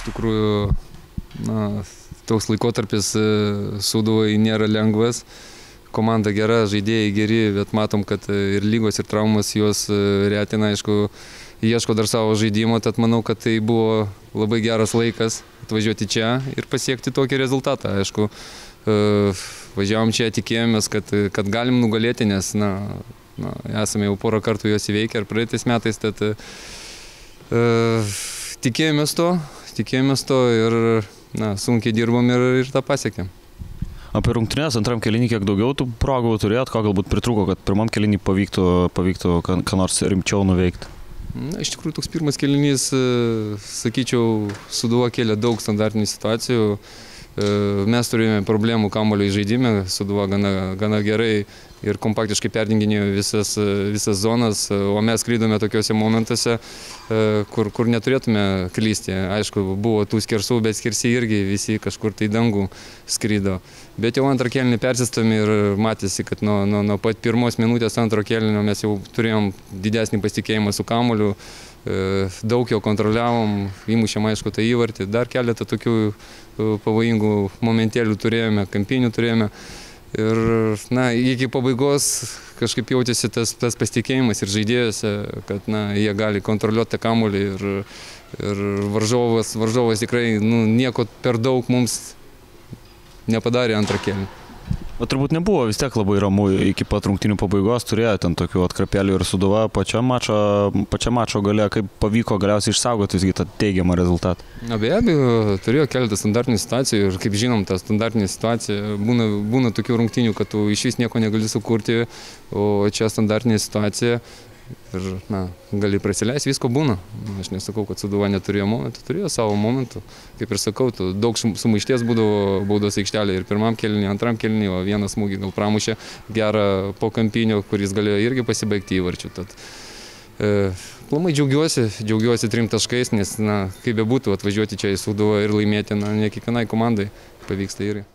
iš tikrųjų na, toks laikotarpis e, Sūduvai nėra lengvas. Komanda gera, žaidėjai geri, bet matom, kad e, ir lygos, ir traumas juos e, retina, aišku, ieško dar savo žaidimo, tad manau, kad tai buvo labai geras laikas atvažiuoti čia ir pasiekti tokį rezultatą. Aišku, važiavom čia, tikėjomės, kad, kad galim nugalėti, nes na, na, esame jau porą kartų juos įveikę ir praeitais metais, tad tikėjomės to, tikėjomės to ir na, sunkiai dirbom ir, ir tą pasiekėm. Apie rungtynės antram kelinį kiek daugiau tų progų turėjot, ko galbūt pritruko, kad pirmam kelinį pavyktų, pavyktų ką, ką nors rimčiau nuveikti? Na, iš tikrųjų, toks pirmas kelinys, e, sakyčiau, suduvo kėlė daug standartinių situacijų. E, mes turėjome problemų kamulio žaidime, suduvo gana, gana gerai ir kompaktiškai perdinginėjo visas, visas zonas, o mes skrydome tokiuose momentuose, e, kur, kur neturėtume klysti. Aišku, buvo tų skersų, bet skersi irgi visi kažkur tai dangų skrydo. Bet jau antrą kelnį persistami ir matėsi, kad nuo, nuo, nuo pat pirmos minutės antro kelnio mes jau turėjom didesnį pasitikėjimą su kamuliu, e, daug jo kontroliavom, įmušėm aišku tą įvartį, dar keletą tokių e, pavojingų momentėlių turėjome, kampinių turėjome. Ir, na, iki pabaigos kažkaip jautėsi tas, tas pasitikėjimas ir žaidėjose, kad, na, jie gali kontroliuoti kamuolį ir, ir varžovas, varžovas tikrai, nu, nieko per daug mums nepadarė antrą kėlinį. O turbūt nebuvo vis tiek labai ramu iki pat rungtinių pabaigos, turėjo ten tokių atkrapelių ir suduva pačia mačo, pačia mačo gale, kaip pavyko galiausiai išsaugoti visgi tą teigiamą rezultatą. Na be abejo, turėjo keletą standartinių situacijų ir kaip žinom, ta standartinė situacija būna, būna tokių rungtinių, kad tu iš vis nieko negali sukurti, o čia standartinė situacija ir na, gali prasileisti, visko būna. Aš nesakau, kad Suduva neturėjo momentų, turėjo savo momentų. Kaip ir sakau, tu, daug sumaišties būdavo baudos aikštelė ir pirmam kelniui, antram kelniui, o vienas smūgį gal pramušė gerą po kampinio, kuris galėjo irgi pasibaigti įvarčių. Tad, e, Plumai džiaugiuosi, džiaugiuosi trim taškais, nes, na, kaip bebūtų, atvažiuoti čia į Suduvą ir laimėti, na, ne kiekvienai komandai pavyksta irgi.